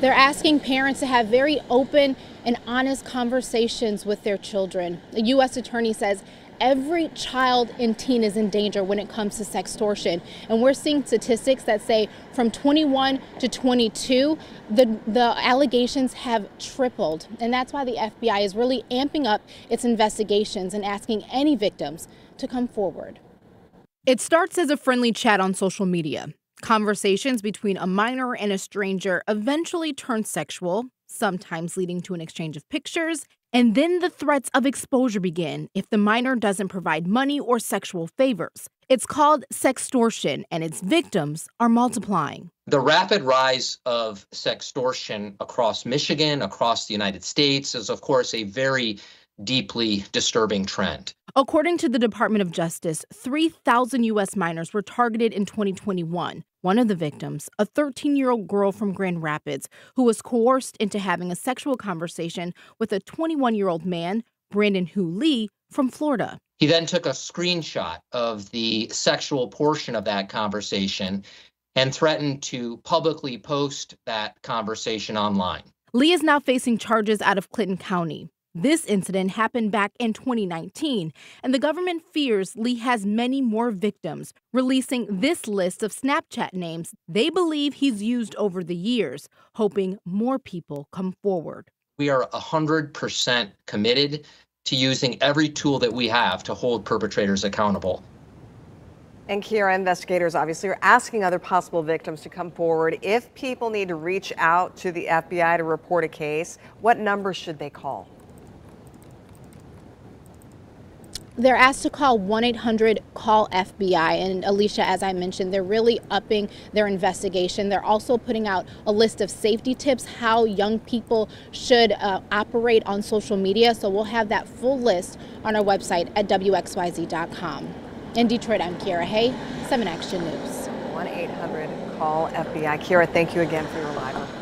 They're asking parents to have very open and honest conversations with their children. The U.S. Attorney says every child and teen is in danger when it comes to sextortion. And we're seeing statistics that say from 21 to 22, the, the allegations have tripled. And that's why the FBI is really amping up its investigations and asking any victims to come forward. It starts as a friendly chat on social media. Conversations between a minor and a stranger eventually turn sexual, sometimes leading to an exchange of pictures, and then the threats of exposure begin if the minor doesn't provide money or sexual favors. It's called sextortion, and its victims are multiplying. The rapid rise of sextortion across Michigan, across the United States, is, of course, a very deeply disturbing trend. According to the Department of Justice, 3,000 U.S. minors were targeted in 2021. One of the victims, a 13 year old girl from Grand Rapids, who was coerced into having a sexual conversation with a 21 year old man, Brandon Hu Le, from Florida. He then took a screenshot of the sexual portion of that conversation and threatened to publicly post that conversation online. Le is now facing charges out of Clinton County. This incident happened back in 2019, and the government fears Le has many more victims, releasing this list of Snapchat names they believe he's used over the years, hoping more people come forward. We are 100% committed to using every tool that we have to hold perpetrators accountable. And Kira, investigators obviously are asking other possible victims to come forward. If people need to reach out to the FBI to report a case, what number should they call? They're asked to call 1-800-CALL-FBI. And Alicia, as I mentioned, they're really upping their investigation. They're also putting out a list of safety tips, how young people should uh, operate on social media. So we'll have that full list on our website at WXYZ.com. In Detroit, I'm Kira Hay, 7 Action News. 1-800-CALL-FBI. Kira, thank you again for your live.